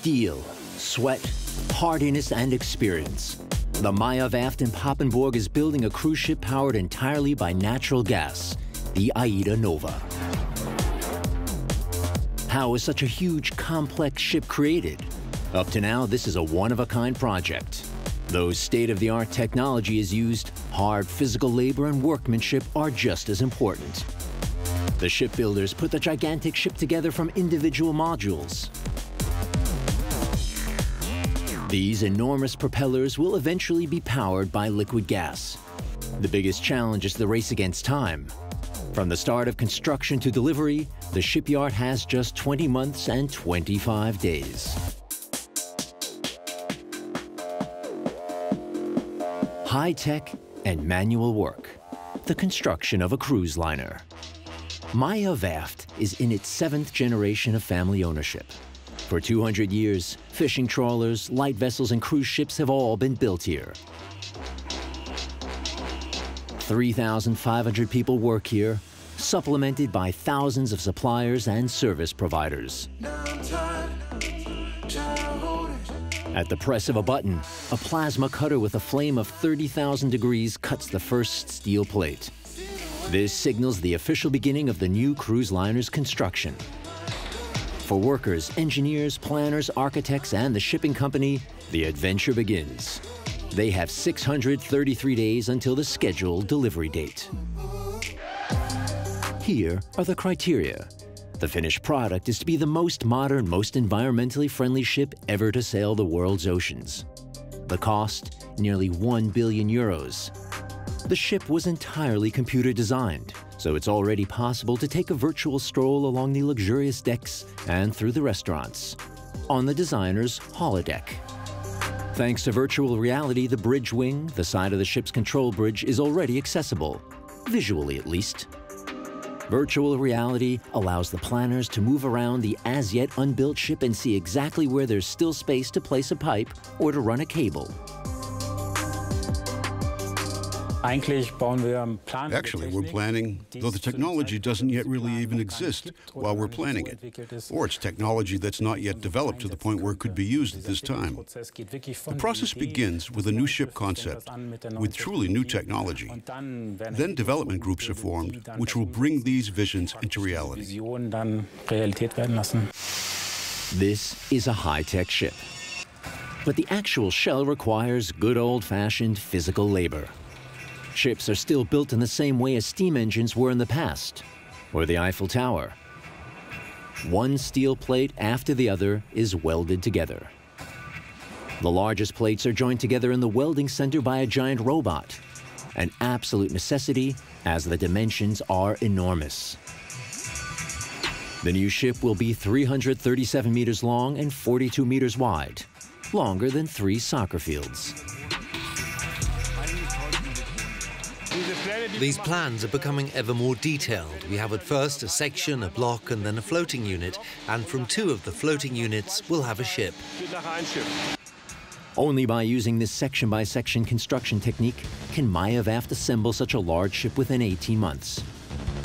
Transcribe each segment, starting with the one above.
Steel, sweat, hardiness, and experience. The Meyer Werft in Papenburg is building a cruise ship powered entirely by natural gas, the AIDAnova. How is such a huge, complex ship created? Up to now, this is a one-of-a-kind project. Though state-of-the-art technology is used, hard physical labor and workmanship are just as important. The shipbuilders put the gigantic ship together from individual modules. These enormous propellers will eventually be powered by liquid gas. The biggest challenge is the race against time. From the start of construction to delivery, the shipyard has just 20 months and 25 days. High tech and manual work. The construction of a cruise liner. Meyer Werft is in its seventh generation of family ownership. For 200 years, fishing trawlers, light vessels, and cruise ships have all been built here. 3,500 people work here, supplemented by thousands of suppliers and service providers. At the press of a button, a plasma cutter with a flame of 30,000 degrees cuts the first steel plate. This signals the official beginning of the new cruise liner's construction. For workers, engineers, planners, architects, and the shipping company, the adventure begins. They have 633 days until the scheduled delivery date. Here are the criteria. The finished product is to be the most modern, most environmentally friendly ship ever to sail the world's oceans. The cost, nearly 1 billion euros. The ship was entirely computer designed, so it's already possible to take a virtual stroll along the luxurious decks and through the restaurants on the designer's holodeck. Thanks to virtual reality, the bridge wing, the side of the ship's control bridge, is already accessible, visually at least. Virtual reality allows the planners to move around the as yet unbuilt ship and see exactly where there's still space to place a pipe or to run a cable. Actually, we're planning, though the technology doesn't yet really even exist while we're planning it, or it's technology that's not yet developed to the point where it could be used at this time. The process begins with a new ship concept, with truly new technology. Then development groups are formed, which will bring these visions into reality. This is a high-tech ship. But the actual shell requires good old-fashioned physical labor. Ships are still built in the same way as steam engines were in the past, or the Eiffel Tower. One steel plate after the other is welded together. The largest plates are joined together in the welding center by a giant robot, an absolute necessity as the dimensions are enormous. The new ship will be 337 meters long and 42 meters wide, longer than three soccer fields. These plans are becoming ever more detailed. We have at first a section, a block, and then a floating unit, and from two of the floating units, we'll have a ship. Only by using this section-by-section construction technique can Werft assemble such a large ship within 18 months.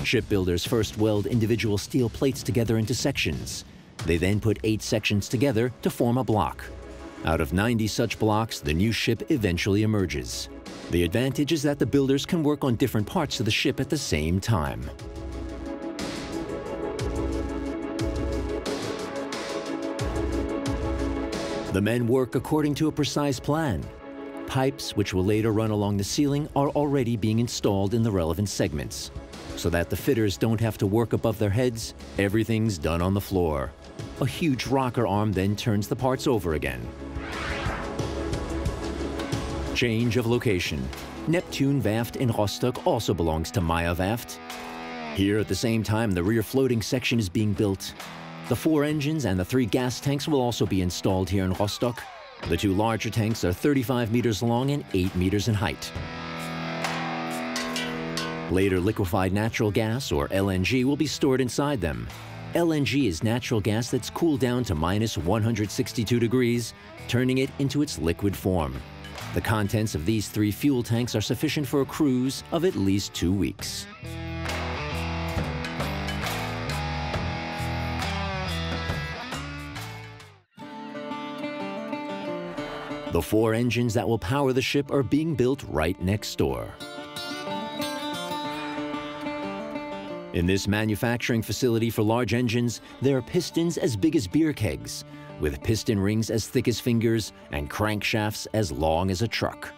Shipbuilders first weld individual steel plates together into sections. They then put eight sections together to form a block. Out of 90 such blocks, the new ship eventually emerges. The advantage is that the builders can work on different parts of the ship at the same time. The men work according to a precise plan. Pipes, which will later run along the ceiling, are already being installed in the relevant segments. So that the fitters don't have to work above their heads, everything's done on the floor. A huge rocker arm then turns the parts over again. Change of location. Neptune Werft in Rostock also belongs to Meyer Werft. Here at the same time, the rear floating section is being built. The four engines and the three gas tanks will also be installed here in Rostock. The two larger tanks are 35 meters long and 8 meters in height. Later, liquefied natural gas, or LNG, will be stored inside them. LNG is natural gas that's cooled down to minus 162 degrees, turning it into its liquid form. The contents of these three fuel tanks are sufficient for a cruise of at least two weeks. The four engines that will power the ship are being built right next door. In this manufacturing facility for large engines, there are pistons as big as beer kegs, with piston rings as thick as fingers and crankshafts as long as a truck.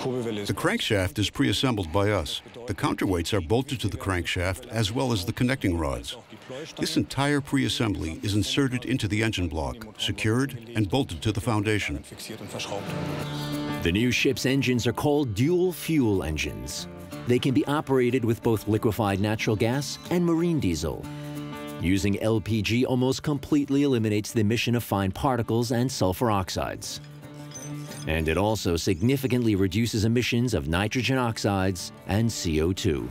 The crankshaft is pre-assembled by us. The counterweights are bolted to the crankshaft as well as the connecting rods. This entire pre-assembly is inserted into the engine block, secured and bolted to the foundation. The new ship's engines are called dual-fuel engines. They can be operated with both liquefied natural gas and marine diesel. Using LPG almost completely eliminates the emission of fine particles and sulfur oxides. And it also significantly reduces emissions of nitrogen oxides and CO2.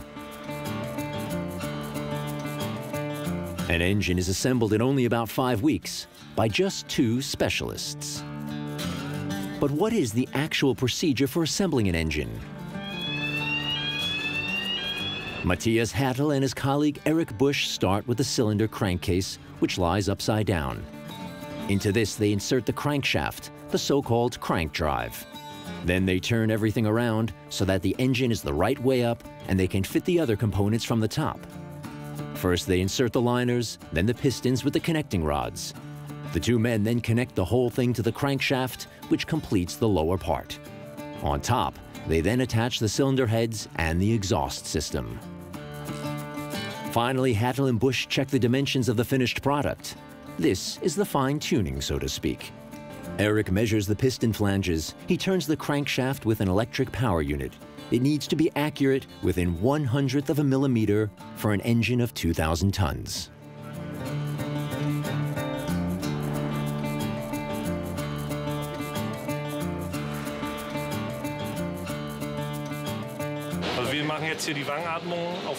An engine is assembled in only about five weeks by just two specialists. But what is the actual procedure for assembling an engine? Matthias Hattel and his colleague Eric Busch start with the cylinder crankcase, which lies upside down. Into this, they insert the crankshaft, the so-called crank drive. Then they turn everything around so that the engine is the right way up and they can fit the other components from the top. First, they insert the liners, then the pistons with the connecting rods. The two men then connect the whole thing to the crankshaft, which completes the lower part. On top, they then attach the cylinder heads and the exhaust system. Finally, Hattel and Busch check the dimensions of the finished product. This is the fine-tuning, so to speak. Eric measures the piston flanges. He turns the crankshaft with an electric power unit. It needs to be accurate within one hundredth of a millimeter for an engine of 2,000 tons.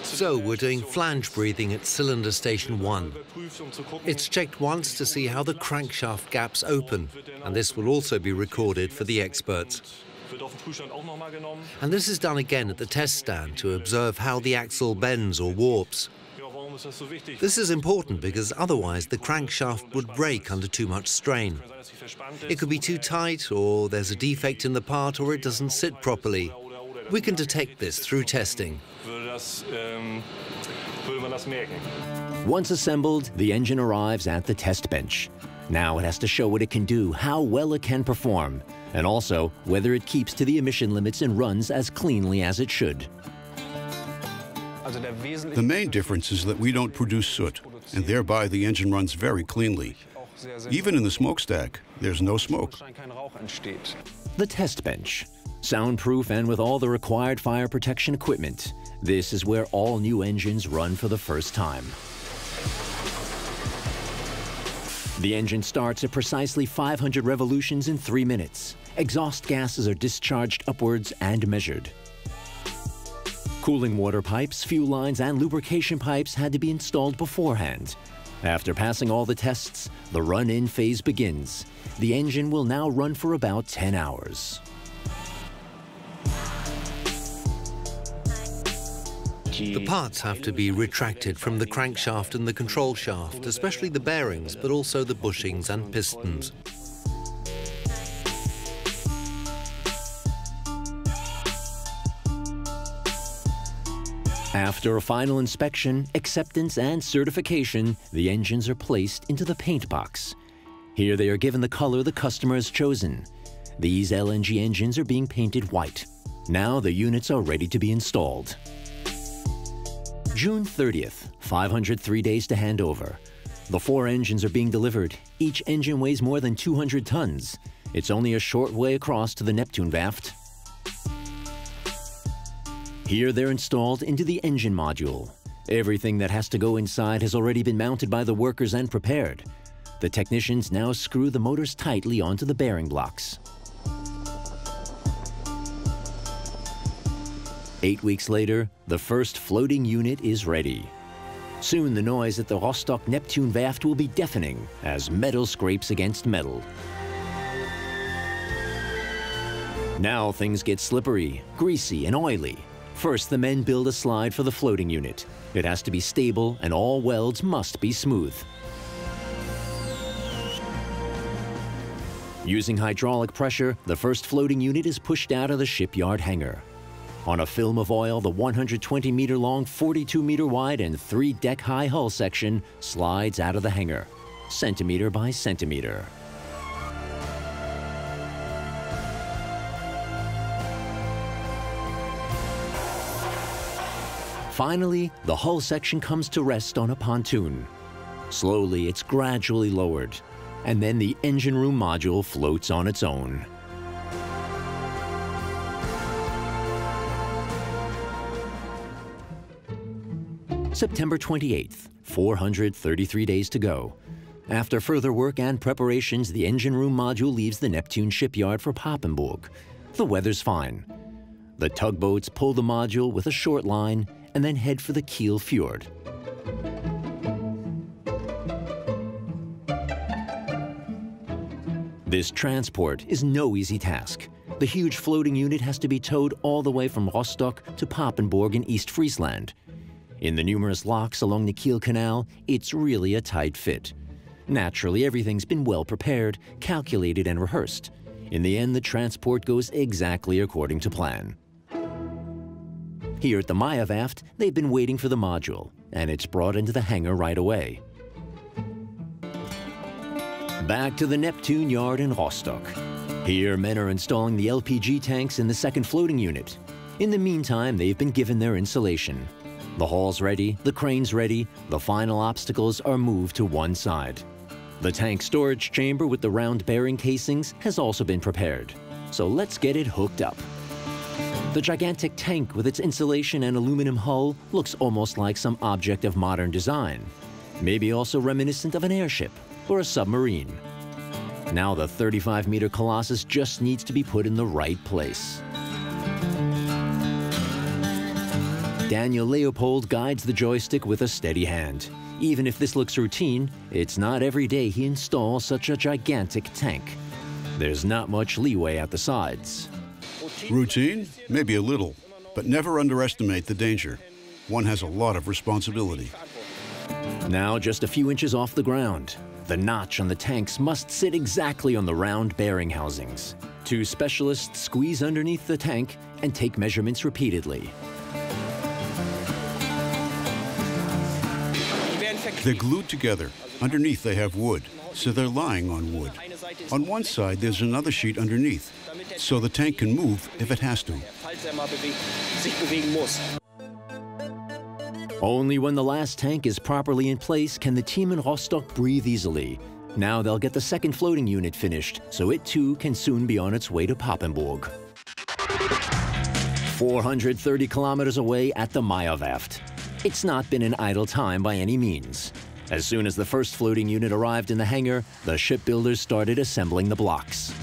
So we're doing flange breathing at cylinder station 1. It's checked once to see how the crankshaft gaps open, and this will also be recorded for the experts. And this is done again at the test stand to observe how the axle bends or warps. This is important because otherwise the crankshaft would break under too much strain. It could be too tight, or there's a defect in the part, or it doesn't sit properly. We can detect this through testing. Once assembled, the engine arrives at the test bench. Now it has to show what it can do, how well it can perform, and also whether it keeps to the emission limits and runs as cleanly as it should. The main difference is that we don't produce soot, and thereby the engine runs very cleanly. Even in the smokestack, there's no smoke. The test bench. Soundproof and with all the required fire protection equipment, this is where all new engines run for the first time. The engine starts at precisely 500 revolutions in three minutes. Exhaust gases are discharged upwards and measured. Cooling water pipes, fuel lines, and lubrication pipes had to be installed beforehand. After passing all the tests, the run-in phase begins. The engine will now run for about 10 hours. The parts have to be retracted from the crankshaft and the control shaft, especially the bearings, but also the bushings and pistons. After a final inspection, acceptance and certification, the engines are placed into the paint box. Here they are given the color the customer has chosen. These LNG engines are being painted white. Now the units are ready to be installed. June 30th, 503 days to hand over. The four engines are being delivered. Each engine weighs more than 200 tons. It's only a short way across to the Neptune Werft. Here they're installed into the engine module. Everything that has to go inside has already been mounted by the workers and prepared. The technicians now screw the motors tightly onto the bearing blocks. Eight weeks later, the first floating unit is ready. Soon the noise at the Rostock Neptune Werft will be deafening as metal scrapes against metal. Now things get slippery, greasy, and oily. First, the men build a slide for the floating unit. It has to be stable and all welds must be smooth. Using hydraulic pressure, the first floating unit is pushed out of the shipyard hangar. On a film of oil, the 120 meter long, 42 meter wide, and three deck high hull section slides out of the hangar, centimeter by centimeter. Finally, the hull section comes to rest on a pontoon. Slowly, it's gradually lowered, and then the engine room module floats on its own. September 28th, 433 days to go. After further work and preparations, the engine room module leaves the Neptune shipyard for Papenburg. The weather's fine. The tugboats pull the module with a short line and then head for the Kiel Fjord. This transport is no easy task. The huge floating unit has to be towed all the way from Rostock to Papenburg in East Friesland. In the numerous locks along the Kiel Canal, it's really a tight fit. Naturally, everything's been well prepared, calculated, and rehearsed. In the end, the transport goes exactly according to plan. Here at the Werft, they've been waiting for the module, and it's brought into the hangar right away. Back to the Neptune yard in Rostock. Here, men are installing the LPG tanks in the second floating unit. In the meantime, they've been given their insulation. The hall's ready, the crane's ready, the final obstacles are moved to one side. The tank storage chamber with the round bearing casings has also been prepared. So let's get it hooked up. The gigantic tank with its insulation and aluminum hull looks almost like some object of modern design, maybe also reminiscent of an airship or a submarine. Now the 35-meter Colossus just needs to be put in the right place. Daniel Leopold guides the joystick with a steady hand. Even if this looks routine, it's not every day he installs such a gigantic tank. There's not much leeway at the sides. Routine? Maybe a little, but never underestimate the danger. One has a lot of responsibility. Now just a few inches off the ground. The notch on the tanks must sit exactly on the round bearing housings. Two specialists squeeze underneath the tank and take measurements repeatedly. They're glued together. Underneath they have wood, so they're lying on wood. On one side there's another sheet underneath, so the tank can move if it has to. Only when the last tank is properly in place can the team in Rostock breathe easily. Now they'll get the second floating unit finished, so it too can soon be on its way to Papenburg. 430 kilometers away at the Meyer Werft. It's not been an idle time by any means. As soon as the first floating unit arrived in the hangar, the shipbuilders started assembling the blocks.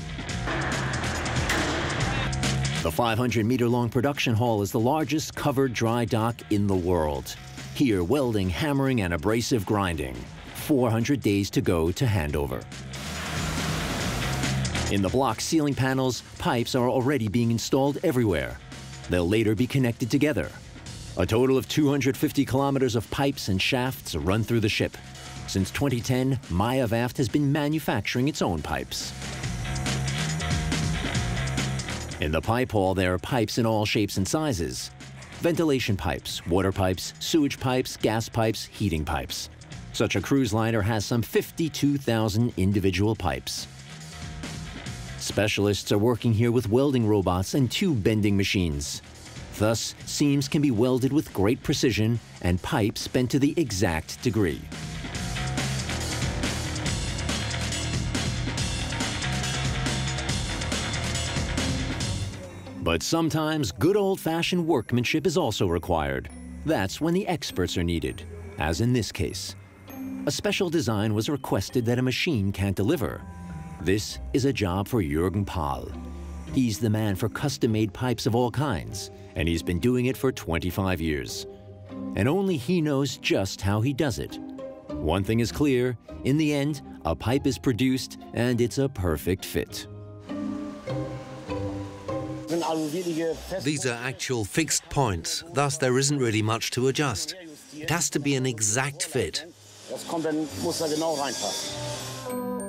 The 500-meter-long production hall is the largest covered dry dock in the world. Here, welding, hammering, and abrasive grinding. 400 days to go to handover. In the block ceiling panels, pipes are already being installed everywhere. They'll later be connected together. A total of 250 kilometers of pipes and shafts run through the ship. Since 2010, Meyer Werft has been manufacturing its own pipes. In the pipe hall, there are pipes in all shapes and sizes. Ventilation pipes, water pipes, sewage pipes, gas pipes, heating pipes. Such a cruise liner has some 52,000 individual pipes. Specialists are working here with welding robots and tube bending machines. Thus, seams can be welded with great precision and pipes bent to the exact degree. But sometimes good old-fashioned workmanship is also required. That's when the experts are needed, as in this case. A special design was requested that a machine can't deliver. This is a job for Jürgen Pahl. He's the man for custom-made pipes of all kinds, and he's been doing it for 25 years. And only he knows just how he does it. One thing is clear, in the end, a pipe is produced and it's a perfect fit. These are actual fixed points, thus there isn't really much to adjust. It has to be an exact fit.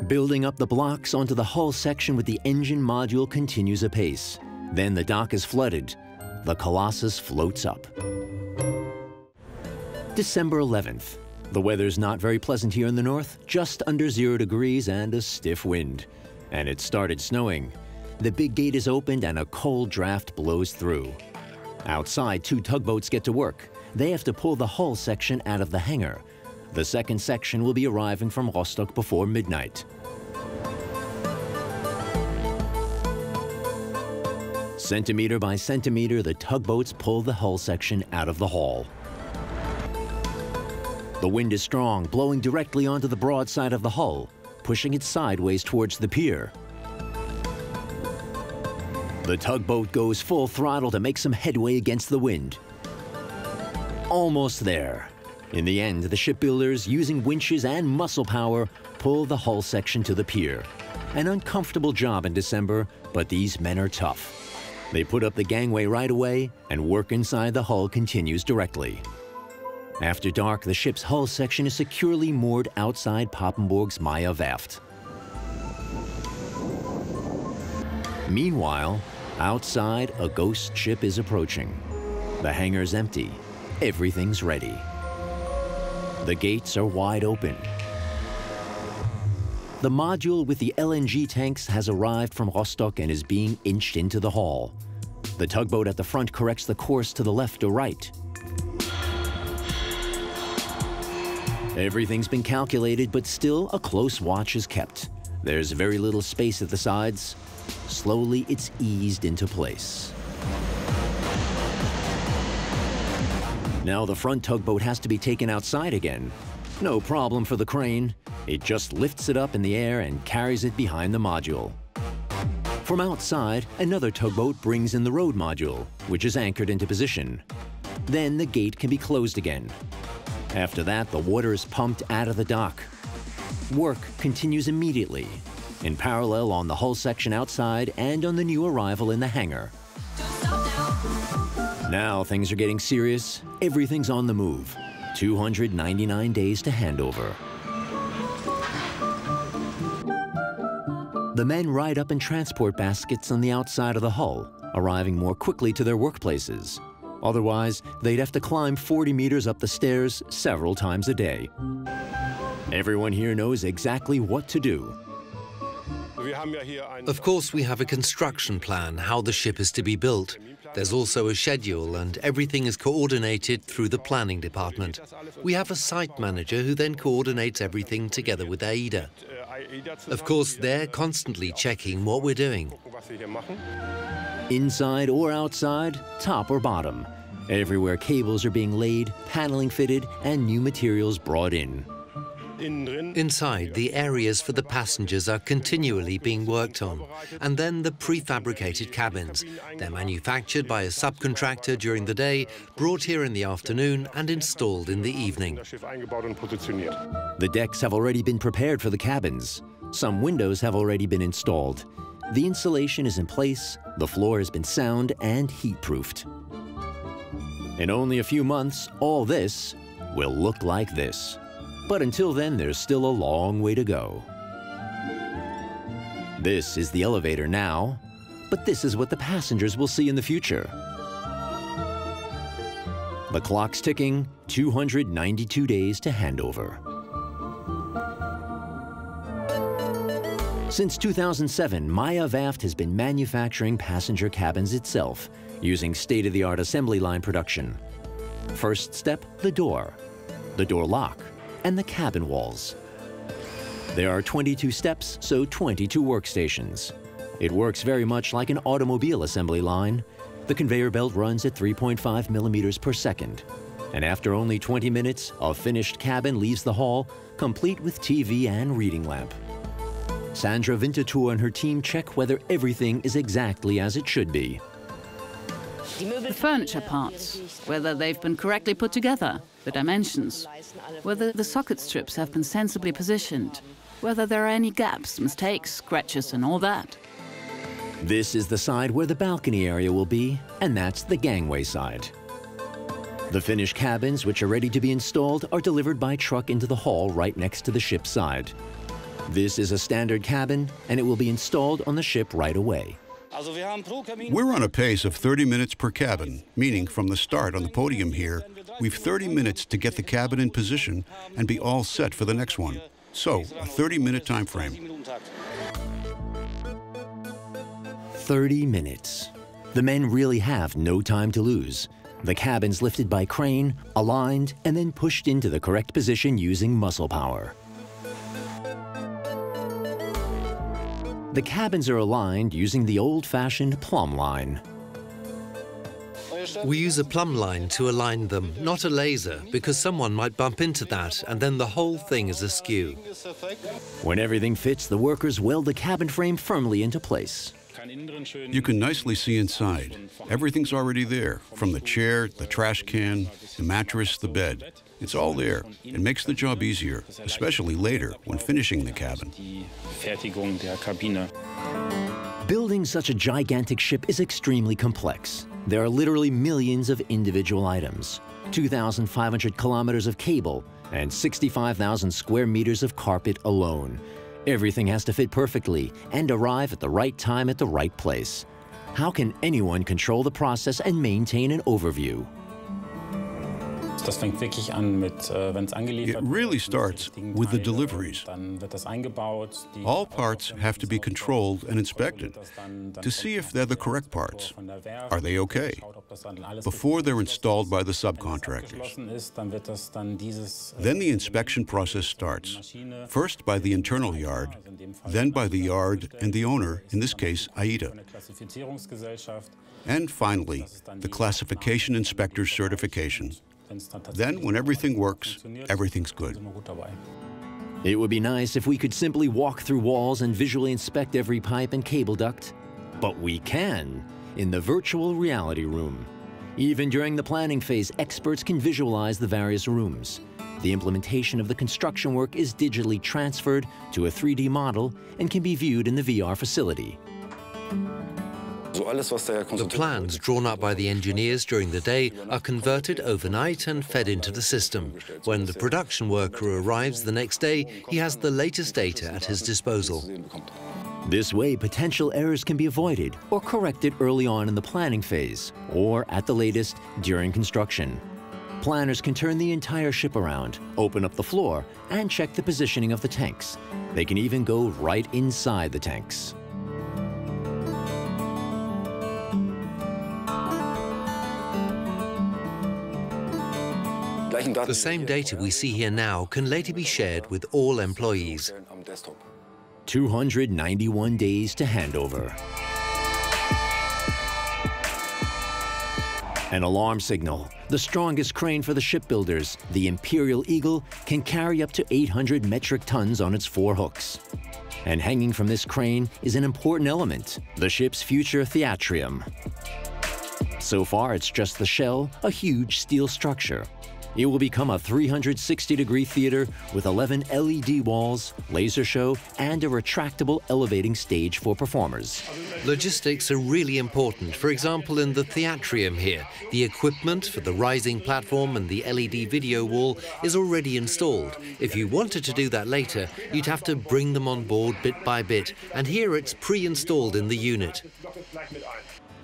Building up the blocks onto the hull section with the engine module continues apace. Then the dock is flooded. The Colossus floats up. December 11th. The weather's not very pleasant here in the north, just under zero degrees and a stiff wind. And it started snowing. The big gate is opened and a cold draft blows through. Outside, two tugboats get to work. They have to pull the hull section out of the hangar. The second section will be arriving from Rostock before midnight. Centimeter by centimeter, the tugboats pull the hull section out of the hull. The wind is strong, blowing directly onto the broadside of the hull, pushing it sideways towards the pier. The tugboat goes full throttle to make some headway against the wind. Almost there. In the end, the shipbuilders, using winches and muscle power, pull the hull section to the pier. An uncomfortable job in December, but these men are tough. They put up the gangway right away, and work inside the hull continues directly. After dark, the ship's hull section is securely moored outside Papenburg's Meyer Werft. Meanwhile, outside, a ghost ship is approaching. The hangar's empty. Everything's ready. The gates are wide open. The module with the LNG tanks has arrived from Rostock and is being inched into the hall. The tugboat at the front corrects the course to the left or right. Everything's been calculated, but still a close watch is kept. There's very little space at the sides. Slowly, it's eased into place. Now the front tugboat has to be taken outside again. No problem for the crane. It just lifts it up in the air and carries it behind the module. From outside, another tugboat brings in the road module, which is anchored into position. Then the gate can be closed again. After that, the water is pumped out of the dock. Work continues immediately, in parallel on the hull section outside and on the new arrival in the hangar. Now things are getting serious. Everything's on the move. 299 days to handover. The men ride up in transport baskets on the outside of the hull, arriving more quickly to their workplaces. Otherwise, they'd have to climb 40 meters up the stairs several times a day. Everyone here knows exactly what to do. Of course, we have a construction plan, how the ship is to be built. There's also a schedule, and everything is coordinated through the planning department. We have a site manager who then coordinates everything together with AIDA. Of course, they're constantly checking what we're doing. Inside or outside, top or bottom. Everywhere cables are being laid, paneling fitted, and new materials brought in. Inside, the areas for the passengers are continually being worked on. And then the prefabricated cabins. They're manufactured by a subcontractor during the day, brought here in the afternoon and installed in the evening. The decks have already been prepared for the cabins. Some windows have already been installed. The insulation is in place, the floor has been sound and heat-proofed. In only a few months, all this will look like this. But until then, there's still a long way to go. This is the elevator now, but this is what the passengers will see in the future. The clock's ticking, 292 days to handover. Since 2007, Meyer Werft has been manufacturing passenger cabins itself, using state-of-the-art assembly line production. First step, the door, the door lock, and the cabin walls. There are 22 steps, so 22 workstations. It works very much like an automobile assembly line. The conveyor belt runs at 3.5 millimeters per second. And after only 20 minutes, a finished cabin leaves the hall, complete with TV and reading lamp. Sandra Winterthur and her team check whether everything is exactly as it should be. The furniture parts, whether they've been correctly put together, the dimensions, whether the socket strips have been sensibly positioned, whether there are any gaps, mistakes, scratches and all that. This is the side where the balcony area will be, and that's the gangway side. The finished cabins, which are ready to be installed, are delivered by truck into the hall right next to the ship's side. This is a standard cabin, and it will be installed on the ship right away. We're on a pace of 30 minutes per cabin, meaning from the start on the podium here, we've 30 minutes to get the cabin in position and be all set for the next one. So, a 30-minute time frame. 30 minutes. The men really have no time to lose. The cabin's lifted by crane, aligned, and then pushed into the correct position using muscle power. The cabins are aligned using the old-fashioned plumb line. We use a plumb line to align them, not a laser, because someone might bump into that and then the whole thing is askew. When everything fits, the workers weld the cabin frame firmly into place. You can nicely see inside. Everything's already there, from the chair, the trash can, the mattress, the bed. It's all there. It makes the job easier, especially later when finishing the cabin. Building such a gigantic ship is extremely complex. There are literally millions of individual items, 2,500 kilometers of cable, and 65,000 square meters of carpet alone. Everything has to fit perfectly and arrive at the right time at the right place. How can anyone control the process and maintain an overview? Äh, it really starts with the deliveries. All parts have to be controlled and inspected to see if they're the correct parts. Are they okay? Before they're installed by the subcontractors. Then the inspection process starts. First by the internal yard, then by the yard and the owner, in this case, AIDA. And finally, the classification inspector's certification. Then, when everything works, everything's good. It would be nice if we could simply walk through walls and visually inspect every pipe and cable duct. But we can in the virtual reality room. Even during the planning phase, experts can visualize the various rooms. The implementation of the construction work is digitally transferred to a 3D model and can be viewed in the VR facility. The plans drawn up by the engineers during the day are converted overnight and fed into the system. When the production worker arrives the next day, he has the latest data at his disposal. This way, potential errors can be avoided or corrected early on in the planning phase, or at the latest, during construction. Planners can turn the entire ship around, open up the floor, and check the positioning of the tanks. They can even go right inside the tanks. The same data we see here now can later be shared with all employees. 291 days to handover. An alarm signal. The strongest crane for the shipbuilders, the Imperial Eagle, can carry up to 800 metric tons on its four hooks. And hanging from this crane is an important element, the ship's future theatrium. So far, it's just the shell, a huge steel structure. It will become a 360-degree theater with 11 LED walls, laser show, and a retractable elevating stage for performers. Logistics are really important. For example, in the theatrium here, the equipment for the rising platform and the LED video wall is already installed. If you wanted to do that later, you'd have to bring them on board bit by bit, and here it's pre-installed in the unit.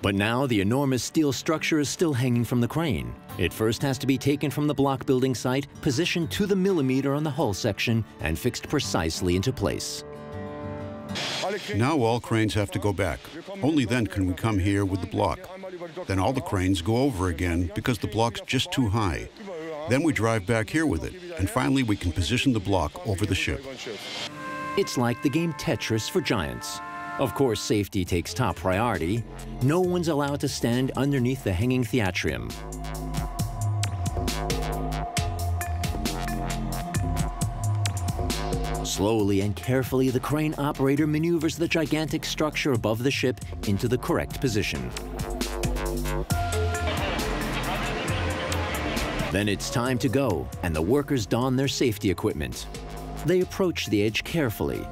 But now the enormous steel structure is still hanging from the crane. It first has to be taken from the block building site, positioned to the millimeter on the hull section, and fixed precisely into place. Now all cranes have to go back. Only then can we come here with the block. Then all the cranes go over again because the block's just too high. Then we drive back here with it, and finally we can position the block over the ship. It's like the game Tetris for giants. Of course, safety takes top priority. No one's allowed to stand underneath the hanging theatrium. Slowly and carefully, the crane operator maneuvers the gigantic structure above the ship into the correct position. Then it's time to go, and the workers don their safety equipment. They approach the edge carefully,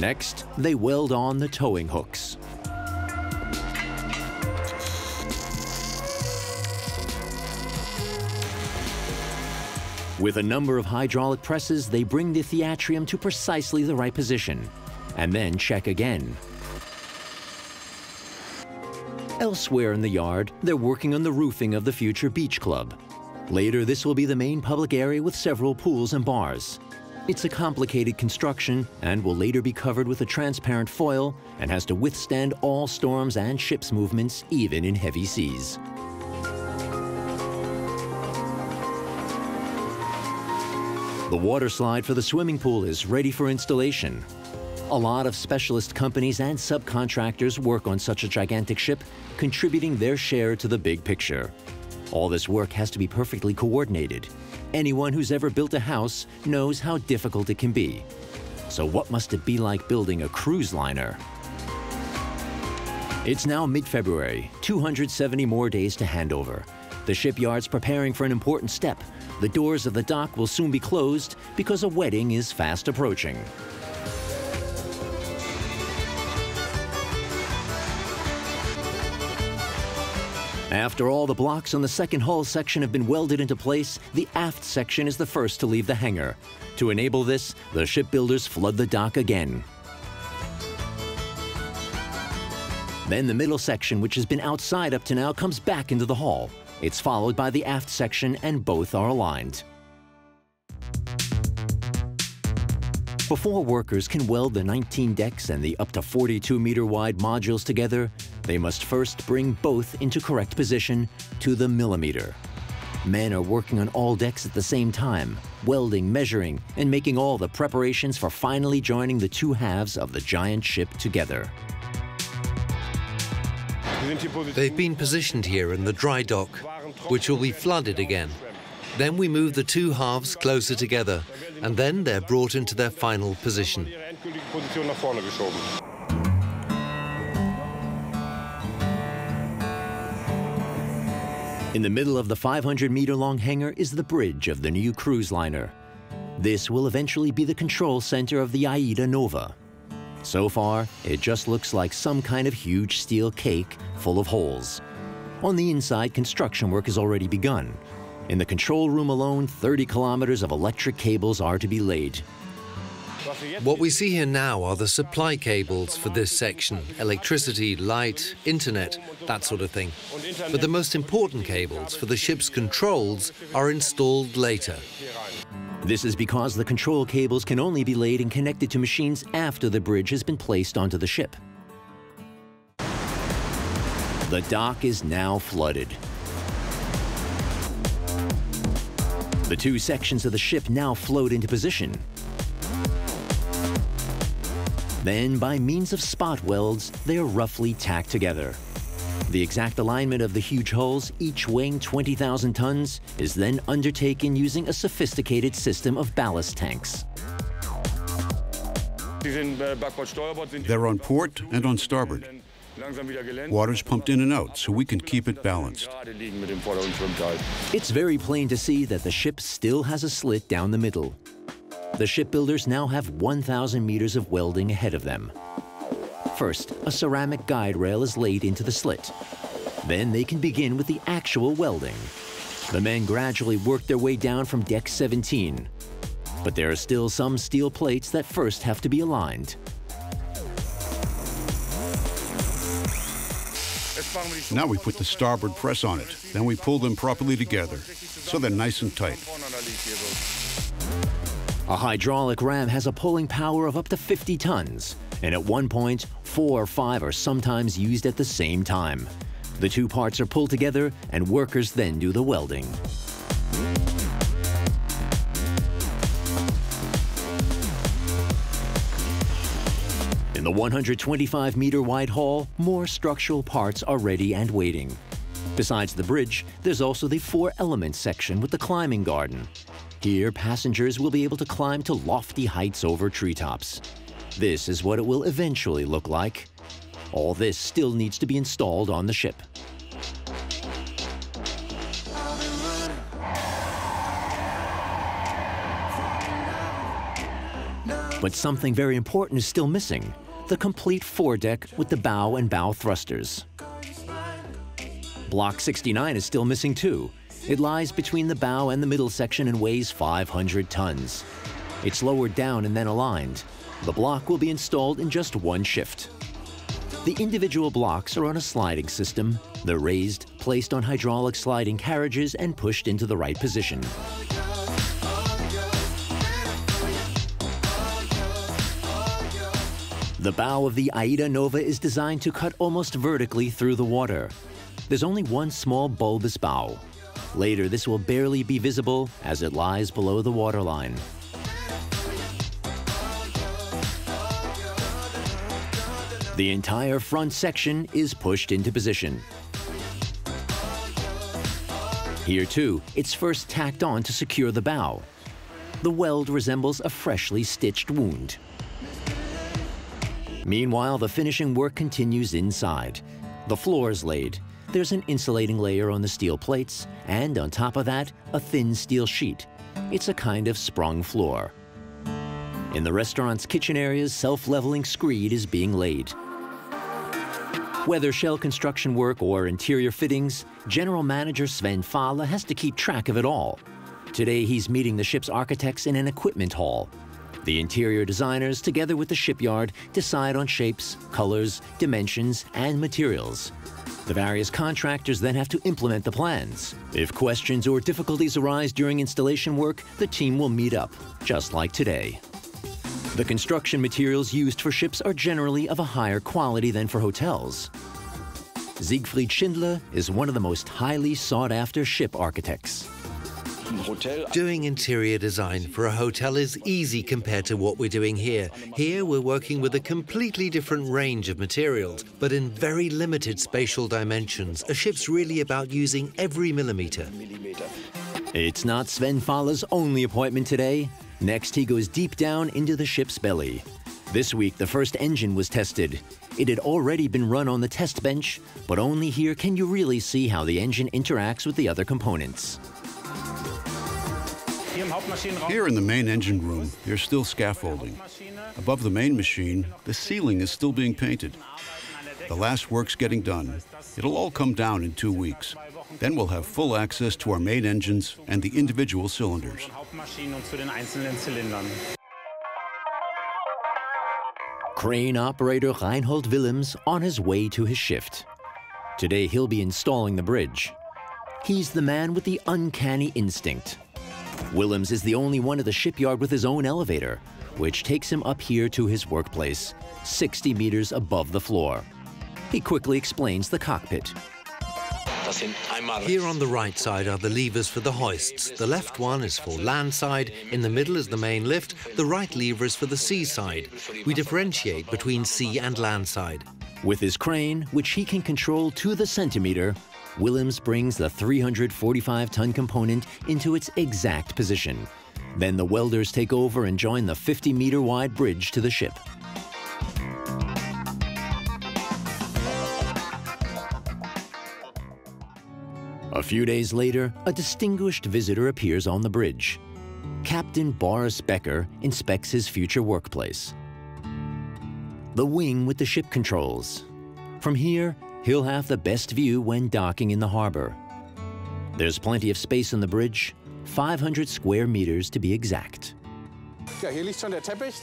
Next, they weld on the towing hooks. With a number of hydraulic presses, they bring the theatrium to precisely the right position, and then check again. Elsewhere in the yard, they're working on the roofing of the future beach club. Later, this will be the main public area with several pools and bars. It's a complicated construction and will later be covered with a transparent foil and has to withstand all storms and ship's movements, even in heavy seas. The water slide for the swimming pool is ready for installation. A lot of specialist companies and subcontractors work on such a gigantic ship, contributing their share to the big picture. All this work has to be perfectly coordinated. Anyone who's ever built a house knows how difficult it can be. So what must it be like building a cruise liner? It's now mid-February, 270 more days to handover. The shipyard's preparing for an important step. The doors of the dock will soon be closed because a wedding is fast approaching. After all the blocks on the second hull section have been welded into place, the aft section is the first to leave the hangar. To enable this, the shipbuilders flood the dock again. Then the middle section, which has been outside up to now, comes back into the hull. It's followed by the aft section and both are aligned. Before workers can weld the 19 decks and the up to 42 meter wide modules together, they must first bring both into correct position to the millimeter. Men are working on all decks at the same time, welding, measuring, and making all the preparations for finally joining the two halves of the giant ship together. They've been positioned here in the dry dock, which will be flooded again. Then we move the two halves closer together, and then they're brought into their final position. In the middle of the 500 meter long hangar is the bridge of the new cruise liner. This will eventually be the control center of the AIDAnova. So far, it just looks like some kind of huge steel cake full of holes. On the inside, construction work has already begun. In the control room alone, 30 kilometers of electric cables are to be laid. What we see here now are the supply cables for this section electricity, light, internet, that sort of thing. But the most important cables for the ship's controls are installed later. This is because the control cables can only be laid and connected to machines after the bridge has been placed onto the ship. The dock is now flooded. The two sections of the ship now float into position. Then, by means of spot welds, they are roughly tacked together. The exact alignment of the huge hulls, each weighing 20,000 tons, is then undertaken using a sophisticated system of ballast tanks. They're on port and on starboard. Water's pumped in and out so we can keep it balanced. It's very plain to see that the ship still has a slit down the middle. The shipbuilders now have 1,000 meters of welding ahead of them. First, a ceramic guide rail is laid into the slit. Then they can begin with the actual welding. The men gradually work their way down from deck 17. But there are still some steel plates that first have to be aligned. Now we put the starboard press on it. Then we pull them properly together, so they're nice and tight. A hydraulic ram has a pulling power of up to 50 tons, and at one point, four or five are sometimes used at the same time. The two parts are pulled together, and workers then do the welding. In the 125 meter wide hall, more structural parts are ready and waiting. Besides the bridge, there's also the four elements section with the climbing garden. Here, passengers will be able to climb to lofty heights over treetops. This is what it will eventually look like. All this still needs to be installed on the ship. But something very important is still missing, the complete foredeck with the bow and bow thrusters. Block 69 is still missing too. It lies between the bow and the middle section and weighs 500 tons. It's lowered down and then aligned. The block will be installed in just one shift. The individual blocks are on a sliding system. They're raised, placed on hydraulic sliding carriages, and pushed into the right position. The bow of the AIDAnova is designed to cut almost vertically through the water. There's only one small bulbous bow. Later, this will barely be visible as it lies below the waterline. The entire front section is pushed into position. Here too, it's first tacked on to secure the bow. The weld resembles a freshly stitched wound. Meanwhile, the finishing work continues inside. The floor is laid. There's an insulating layer on the steel plates, and on top of that, a thin steel sheet. It's a kind of sprung floor. In the restaurant's kitchen areas, self-leveling screed is being laid. Whether shell construction work or interior fittings, General Manager Sven Fahle has to keep track of it all. Today, he's meeting the ship's architects in an equipment hall. The interior designers, together with the shipyard, decide on shapes, colors, dimensions, and materials. The various contractors then have to implement the plans. If questions or difficulties arise during installation work, the team will meet up, just like today. The construction materials used for ships are generally of a higher quality than for hotels. Siegfried Schindler is one of the most highly sought after ship architects. Doing interior design for a hotel is easy compared to what we're doing here. Here we're working with a completely different range of materials, but in very limited spatial dimensions. A ship's really about using every millimeter. It's not Sven Fahle's only appointment today. Next, he goes deep down into the ship's belly. This week, the first engine was tested. It had already been run on the test bench, but only here can you really see how the engine interacts with the other components. Here in the main engine room, there's still scaffolding. Above the main machine, the ceiling is still being painted. The last work's getting done. It'll all come down in two weeks. Then we'll have full access to our main engines and the individual cylinders. Crane operator Reinhold Willems on his way to his shift. Today he'll be installing the bridge. He's the man with the uncanny instinct. Willems is the only one at the shipyard with his own elevator, which takes him up here to his workplace, 60 meters above the floor. He quickly explains the cockpit. Here on the right side are the levers for the hoists. The left one is for land side, in the middle is the main lift, the right lever is for the sea side. We differentiate between sea and land side. With his crane, which he can control to the centimeter, Willems brings the 345-ton component into its exact position. Then the welders take over and join the 50-meter wide bridge to the ship. A few days later, a distinguished visitor appears on the bridge. Captain Boris Becker inspects his future workplace. The wing with the ship controls. From here, he'll have the best view when docking in the harbor. There's plenty of space on the bridge, 500 square meters to be exact.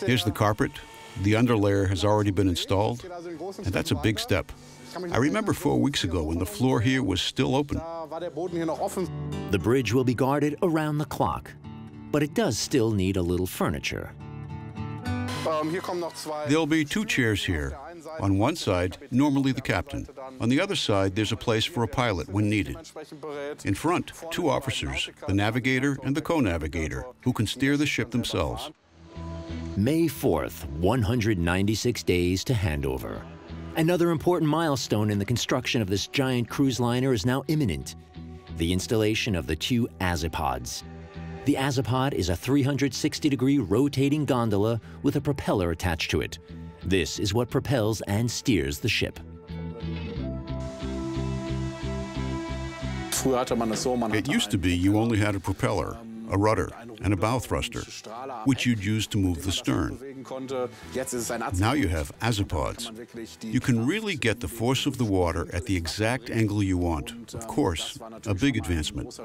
Here's the carpet. The underlayer has already been installed, and that's a big step. I remember four weeks ago when the floor here was still open. The bridge will be guarded around the clock, but it does still need a little furniture. There'll be two chairs here. On one side, normally the captain. On the other side, there's a place for a pilot when needed. In front, two officers, the navigator and the co-navigator, who can steer the ship themselves. May 4th, 196 days to handover. Another important milestone in the construction of this giant cruise liner is now imminent, the installation of the two azipods. The azipod is a 360-degree rotating gondola with a propeller attached to it. This is what propels and steers the ship. It used to be you only had a propeller. a rudder, and a bow thruster, which you'd use to move the stern. Now you have azipods. You can really get the force of the water at the exact angle you want. Of course, a big advancement.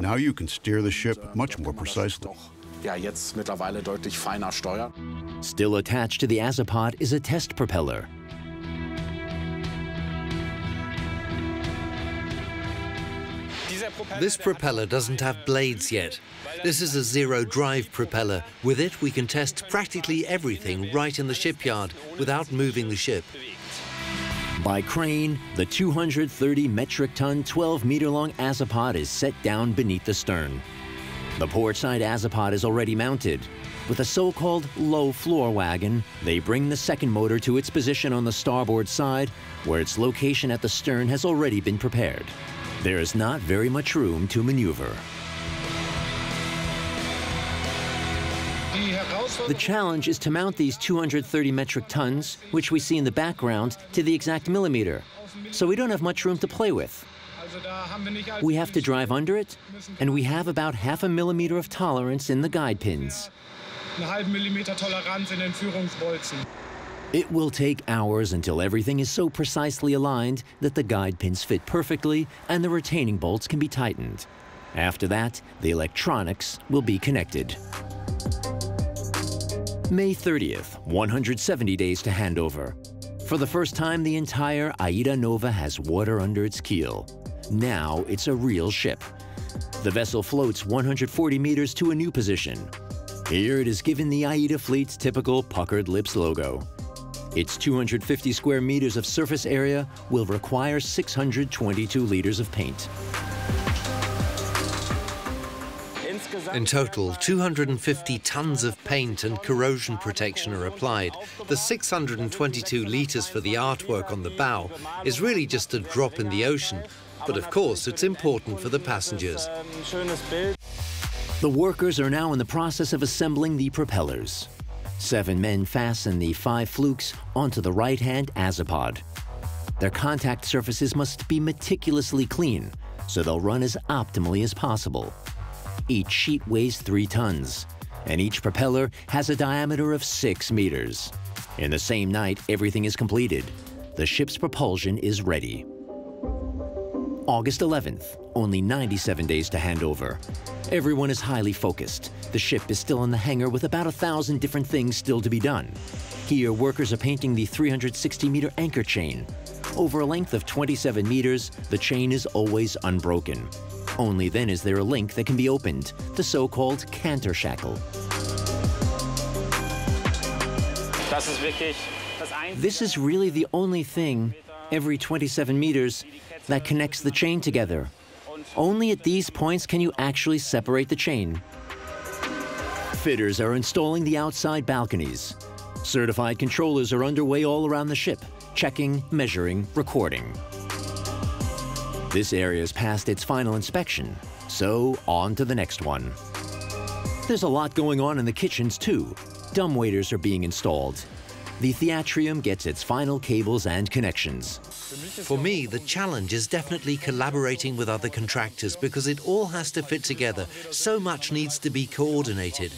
Now you can steer the ship much more precisely. Still attached to the azipod is a test propeller. This propeller doesn't have blades yet. This is a zero-drive propeller. With it, we can test practically everything right in the shipyard without moving the ship. By crane, the 230 metric ton, 12 meter long azipod is set down beneath the stern. The port side azipod is already mounted. With a so-called low floor wagon, they bring the second motor to its position on the starboard side, where its location at the stern has already been prepared. There is not very much room to maneuver. The challenge is to mount these 230 metric tons, which we see in the background, to the exact millimeter. So we don't have much room to play with. We have to drive under it, and we have about half a millimeter of tolerance in the guide pins. It will take hours until everything is so precisely aligned that the guide pins fit perfectly and the retaining bolts can be tightened. After that, the electronics will be connected. May 30th, 170 days to handover. For the first time, the entire AIDAnova has water under its keel. Now it's a real ship. The vessel floats 140 meters to a new position. Here it is given the Aida fleet's typical puckered lips logo. Its 250 square meters of surface area will require 622 liters of paint. In total, 250 tons of paint and corrosion protection are applied. The 622 litres for the artwork on the bow is really just a drop in the ocean, but of course it's important for the passengers. The workers are now in the process of assembling the propellers. Seven men fasten the five flukes onto the right-hand azipod. Their contact surfaces must be meticulously clean, so they'll run as optimally as possible. Each sheet weighs three tons, and each propeller has a diameter of six meters. In the same night, everything is completed. The ship's propulsion is ready. August 11th, only 97 days to hand over. Everyone is highly focused. The ship is still in the hangar with about a thousand different things still to be done. Here, workers are painting the 360-meter anchor chain. Over a length of 27 meters, the chain is always unbroken. Only then is there a link that can be opened, the so-called Kenter shackle. This is really the only thing, every 27 meters, that connects the chain together. Only at these points can you actually separate the chain. Fitters are installing the outside balconies. Certified controllers are underway all around the ship, checking, measuring, recording. This area has passed its final inspection, so on to the next one. There's a lot going on in the kitchens too. Dumb waiters are being installed. The theatrium gets its final cables and connections. For me, the challenge is definitely collaborating with other contractors because it all has to fit together. So much needs to be coordinated.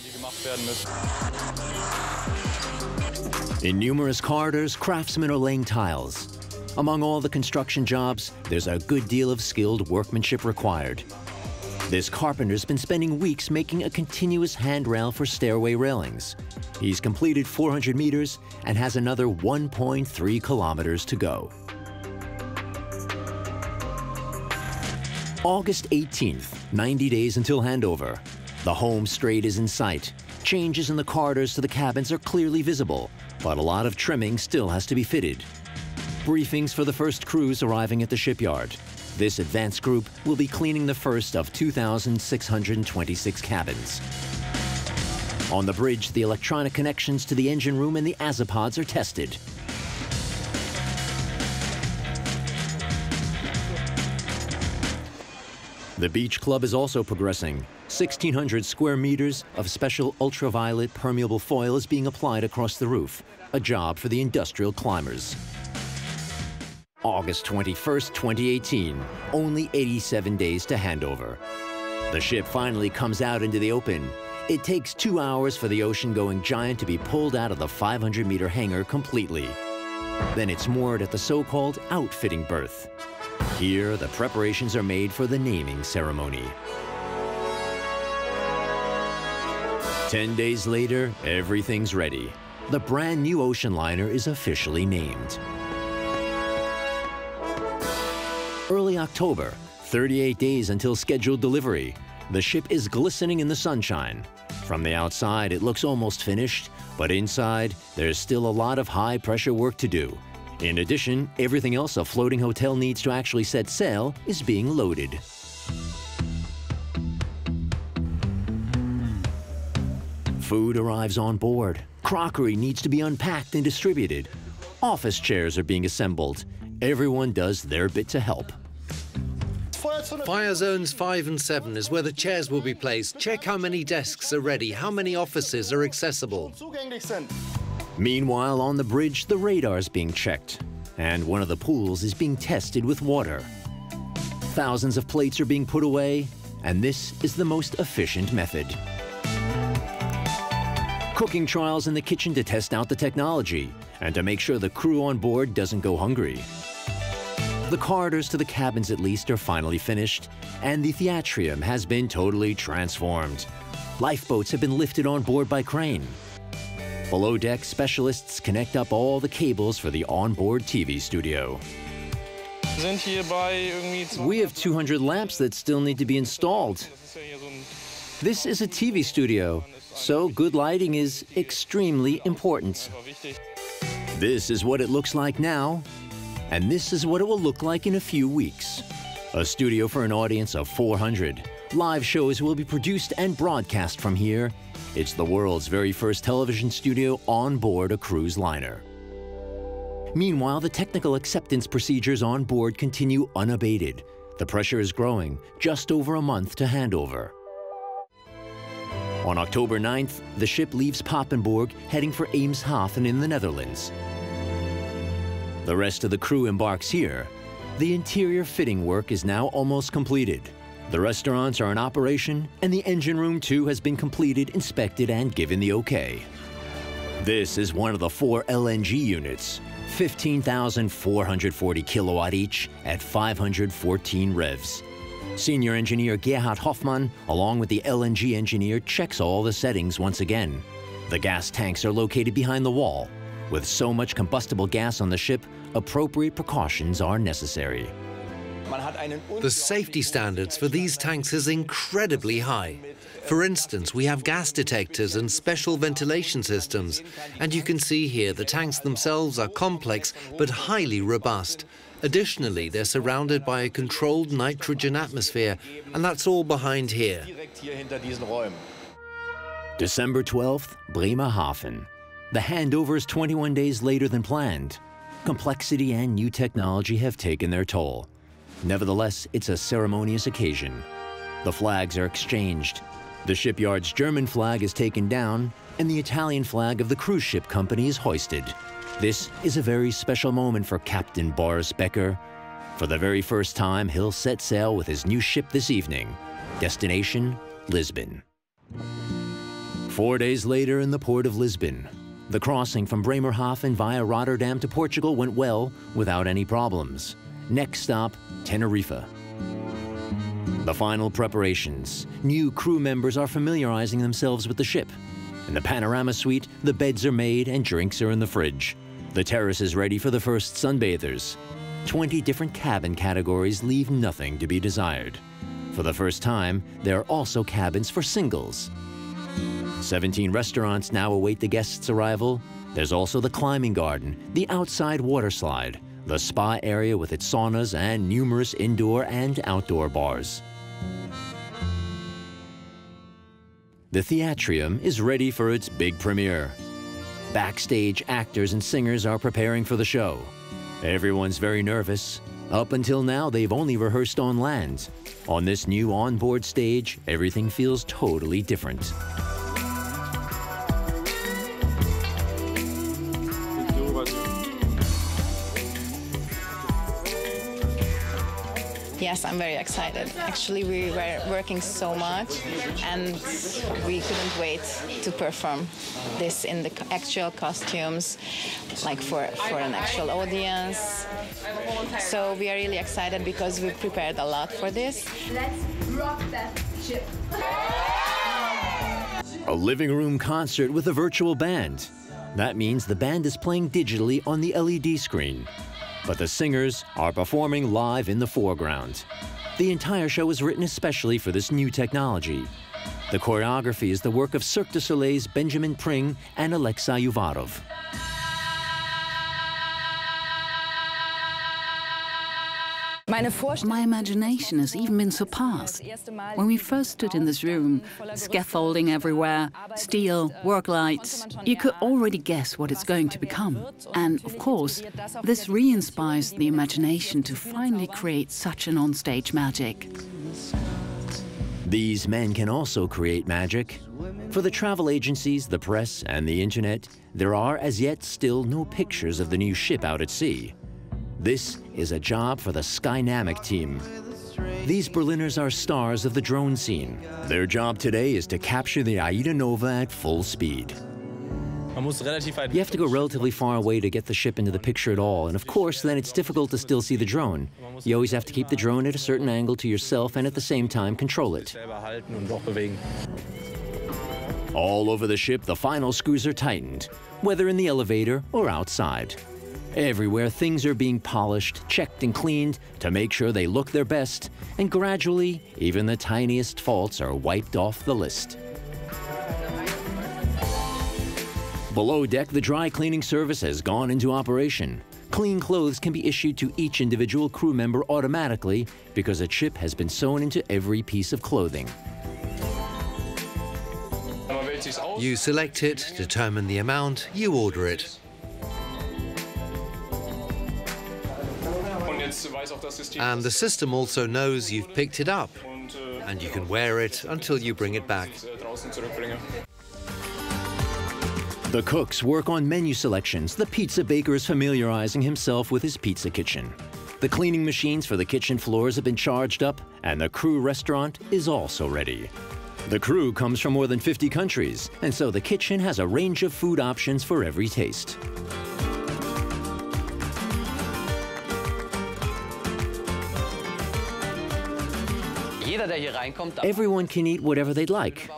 In numerous corridors, craftsmen are laying tiles. Among all the construction jobs, there's a good deal of skilled workmanship required. This carpenter's been spending weeks making a continuous handrail for stairway railings. He's completed 400 meters and has another 1.3 kilometers to go. August 18th, 90 days until handover. The home straight is in sight. Changes in the corridors to the cabins are clearly visible, but a lot of trimming still has to be fitted. Briefings for the first crews arriving at the shipyard. This advance group will be cleaning the first of 2,626 cabins. On the bridge, the electronic connections to the engine room and the azipods are tested. The Beach Club is also progressing. 1,600 square meters of special ultraviolet permeable foil is being applied across the roof, a job for the industrial climbers. August 21st, 2018, only 87 days to handover. The ship finally comes out into the open. It takes two hours for the ocean-going giant to be pulled out of the 500-meter hangar completely. Then it's moored at the so-called outfitting berth. Here, the preparations are made for the naming ceremony. Ten days later, everything's ready. The brand new ocean liner is officially named. Early October, 38 days until scheduled delivery. The ship is glistening in the sunshine. From the outside, it looks almost finished, but inside, there's still a lot of high-pressure work to do. In addition, everything else a floating hotel needs to actually set sail is being loaded. Food arrives on board. Crockery needs to be unpacked and distributed. Office chairs are being assembled. Everyone does their bit to help. Fire zones 5 and 7 is where the chairs will be placed. Check how many desks are ready, how many offices are accessible. Meanwhile, on the bridge, the radar is being checked, and one of the pools is being tested with water. Thousands of plates are being put away, and this is the most efficient method. Cooking trials in the kitchen to test out the technology and to make sure the crew on board doesn't go hungry. The corridors to the cabins at least are finally finished, and the theatrium has been totally transformed. Lifeboats have been lifted on board by crane. Below deck, specialists connect up all the cables for the onboard TV studio. We have 200 lamps that still need to be installed. This is a TV studio, so good lighting is extremely important. This is what it looks like now, and this is what it will look like in a few weeks. A studio for an audience of 400. Live shows will be produced and broadcast from here. It's the world's very first television studio on board a cruise liner. Meanwhile, the technical acceptance procedures on board continue unabated. The pressure is growing, just over a month to handover. On October 9th, the ship leaves Papenburg heading for Eemshaven in the Netherlands. The rest of the crew embarks here. The interior fitting work is now almost completed. The restaurants are in operation, and the engine room too has been completed, inspected, and given the okay. This is one of the four LNG units, 15,440 kilowatt each at 514 revs. Senior engineer Gerhard Hoffmann, along with the LNG engineer, checks all the settings once again. The gas tanks are located behind the wall, with so much combustible gas on the ship, appropriate precautions are necessary. The safety standards for these tanks is incredibly high. For instance, we have gas detectors and special ventilation systems. And you can see here the tanks themselves are complex but highly robust. Additionally, they're surrounded by a controlled nitrogen atmosphere, and that's all behind here. December 12th, Bremerhaven. The handover is 21 days later than planned. Complexity and new technology have taken their toll. Nevertheless, it's a ceremonious occasion. The flags are exchanged. The shipyard's German flag is taken down, and the Italian flag of the cruise ship company is hoisted. This is a very special moment for Captain Boris Becker. For the very first time, he'll set sail with his new ship this evening. Destination, Lisbon. Four days later in the port of Lisbon, the crossing from Bremerhaven via Rotterdam to Portugal went well without any problems. Next stop, Tenerife. The final preparations. New crew members are familiarizing themselves with the ship. In the panorama suite, the beds are made and drinks are in the fridge. The terrace is ready for the first sunbathers. 20 different cabin categories leave nothing to be desired. For the first time, there are also cabins for singles. 17 restaurants now await the guests' arrival. There's also the climbing garden, the outside water slide, the spa area with its saunas, and numerous indoor and outdoor bars. The theatrium is ready for its big premiere. Backstage, actors and singers are preparing for the show. Everyone's very nervous. Up until now, they've only rehearsed on land. On this new onboard stage, everything feels totally different. Yes, I'm very excited. Actually, we were working so much and we couldn't wait to perform this in the actual costumes, like for, for an actual audience. So we are really excited because we prepared a lot for this. Let's rock that ship. A living room concert with a virtual band. That means the band is playing digitally on the LED screen. But the singers are performing live in the foreground. The entire show is written especially for this new technology. The choreography is the work of Cirque du Soleil's Benjamin Pring and Alexei Uvarov. My imagination has even been surpassed. When we first stood in this room, scaffolding everywhere, steel, work lights, you could already guess what it's going to become. And of course, this re-inspires the imagination to finally create such an onstage magic. These men can also create magic. For the travel agencies, the press, and the internet, there are as yet still no pictures of the new ship out at sea. This is a job for the Skynamic team. These Berliners are stars of the drone scene. Their job today is to capture the AIDAnova at full speed. You have to go relatively far away to get the ship into the picture at all, and of course, then it's difficult to still see the drone. You always have to keep the drone at a certain angle to yourself and at the same time control it. All over the ship, the final screws are tightened, whether in the elevator or outside. Everywhere, things are being polished, checked, and cleaned to make sure they look their best, and gradually, even the tiniest faults are wiped off the list. Below deck, the dry cleaning service has gone into operation. Clean clothes can be issued to each individual crew member automatically because a chip has been sewn into every piece of clothing. You select it, determine the amount, you order it. And the system also knows you've picked it up, and you can wear it until you bring it back. The cooks work on menu selections. The pizza baker is familiarizing himself with his pizza kitchen. The cleaning machines for the kitchen floors have been charged up, and the crew restaurant is also ready. The crew comes from more than 50 countries, and so the kitchen has a range of food options for every taste. Everyone can eat whatever they'd like,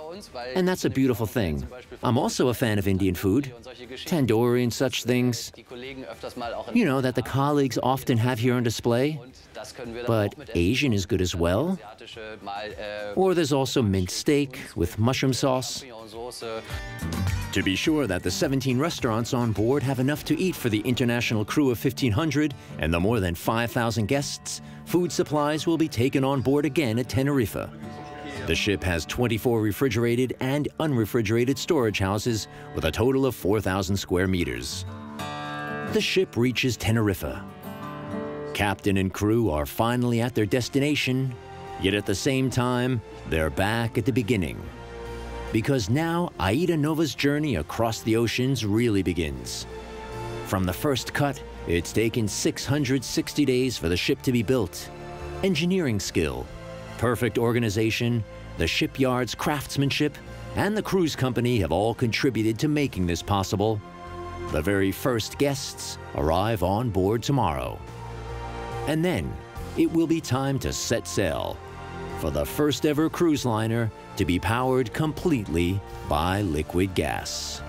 and that's a beautiful thing. I'm also a fan of Indian food, tandoori and such things, you know, that the colleagues often have here on display. But Asian is good as well. Or there's also mint steak with mushroom sauce. To be sure that the 17 restaurants on board have enough to eat for the international crew of 1,500 and the more than 5,000 guests, food supplies will be taken on board again at Tenerife. The ship has 24 refrigerated and unrefrigerated storage houses with a total of 4,000 square meters. The ship reaches Tenerife. Captain and crew are finally at their destination, yet at the same time, they're back at the beginning. Because now AIDAnova's journey across the oceans really begins. From the first cut, it's taken 660 days for the ship to be built. Engineering skill, perfect organization, the shipyard's craftsmanship, and the cruise company have all contributed to making this possible. The very first guests arrive on board tomorrow. And then it will be time to set sail for the first ever cruise liner to be powered completely by liquid gas.